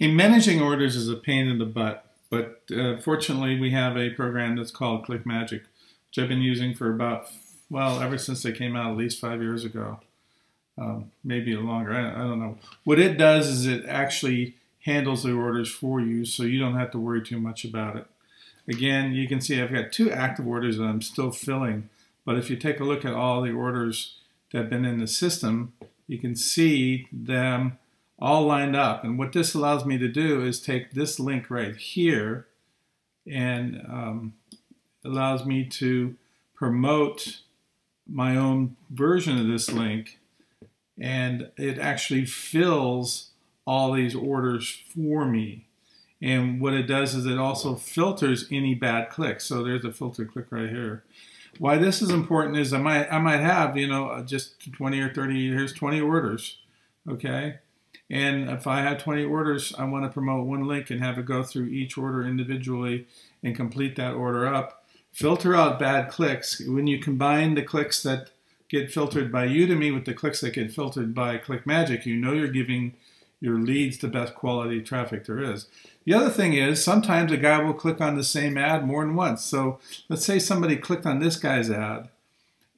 Okay, managing orders is a pain in the butt, but uh, fortunately we have a program that's called ClickMagick, which I've been using for about, well, ever since they came out at least five years ago. Um, maybe longer, I, I don't know. What it does is it actually handles the orders for you so you don't have to worry too much about it. Again, you can see I've got two active orders that I'm still filling, but if you take a look at all the orders that have been in the system, you can see them all lined up. And what this allows me to do is take this link right here and um, allows me to promote my own version of this link. And it actually fills all these orders for me. And what it does is it also filters any bad clicks. So there's a filter click right here. Why this is important is I might I might have you know just 20 or 30 here's 20 orders, okay, and if I have 20 orders, I want to promote one link and have it go through each order individually and complete that order up. Filter out bad clicks. When you combine the clicks that get filtered by Udimi with the clicks that get filtered by ClickMagick, you know you're giving your leads the best quality traffic there is. The other thing is sometimes a guy will click on the same ad more than once. So let's say somebody clicked on this guy's ad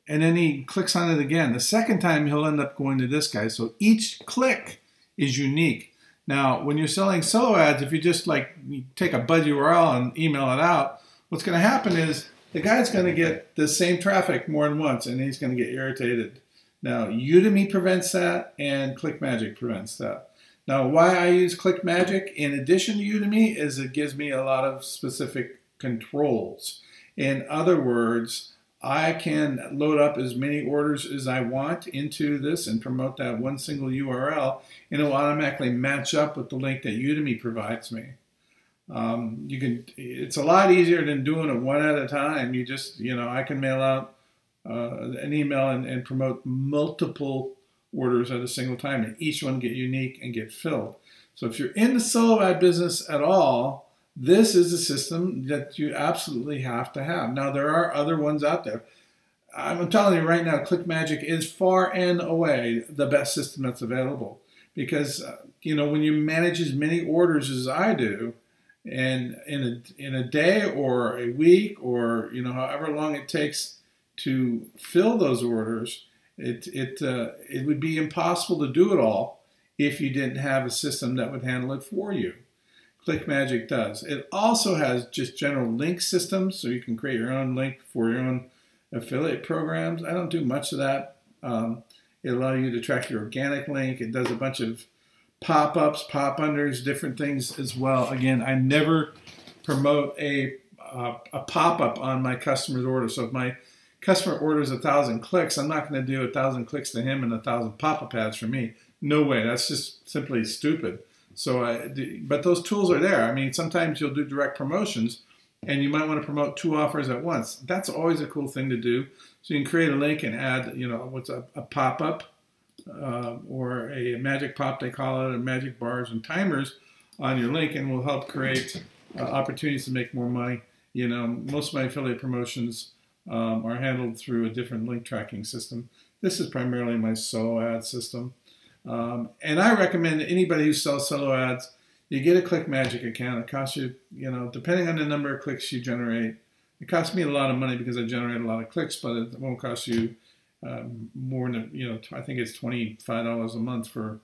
and then he clicks on it again. The second time he'll end up going to this guy. So each click is unique. Now, when you're selling solo ads, if you just like take a bud URL and email it out, what's going to happen is the guy's going to get the same traffic more than once, and he's going to get irritated. Now, Udimi prevents that, and ClickMagick prevents that. Now, why I use ClickMagick in addition to Udimi is it gives me a lot of specific controls. In other words, I can load up as many orders as I want into this and promote that one single URL, and it will automatically match up with the link that Udimi provides me. Um, you can. It's a lot easier than doing it one at a time. You just, you know, I can mail out uh, an email and, and promote multiple orders at a single time, and each one get unique and get filled. So if you're in the solo ad business at all, this is a system that you absolutely have to have. Now, there are other ones out there. I'm telling you right now, ClickMagick is far and away the best system that's available because, uh, you know, when you manage as many orders as I do, and in a, in a day or a week or, you know, however long it takes to fill those orders, it, it, uh, it would be impossible to do it all if you didn't have a system that would handle it for you. ClickMagick does. It also has just general link systems, so you can create your own link for your own affiliate programs. I don't do much of that. Um, it allows you to track your organic link. It does a bunch of pop-ups, pop-unders, different things as well. Again, I never promote a, uh, a pop-up on my customer's order. So if my customer orders a thousand clicks, I'm not going to do a thousand clicks to him and a thousand pop-up ads for me. No way. That's just simply stupid. So, uh, but those tools are there. I mean, sometimes you'll do direct promotions and you might want to promote two offers at once. That's always a cool thing to do. So you can create a link and add, you know, what's a, a pop-up uh, or a magic pop, they call it, or magic bars and timers on your link and will help create uh, opportunities to make more money. You know, most of my affiliate promotions um, are handled through a different link tracking system. This is primarily my solo ad system. Um, and I recommend anybody who sells solo ads, you get a ClickMagick account. It costs you, you know, depending on the number of clicks you generate, it costs me a lot of money because I generate a lot of clicks, but it won't cost you um, more than, you know, I think it's $25 a month for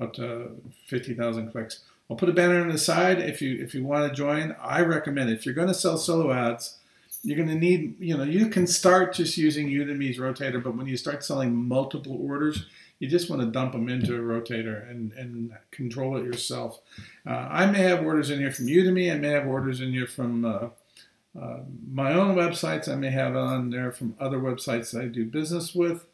up to 50,000 clicks. I'll put a banner on the side if you if you want to join. I recommend it. If you're going to sell solo ads, you're going to need, you know, you can start just using Udimi's rotator, but when you start selling multiple orders, you just want to dump them into a rotator and, and control it yourself. Uh, I may have orders in here from Udimi. I may have orders in here from uh, uh, my own websites. I may have on there from other websites that I do business with.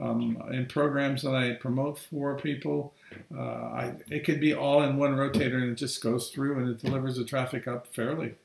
Um, in programs that I promote for people, uh, I, it could be all in one rotator and it just goes through and it delivers the traffic up fairly.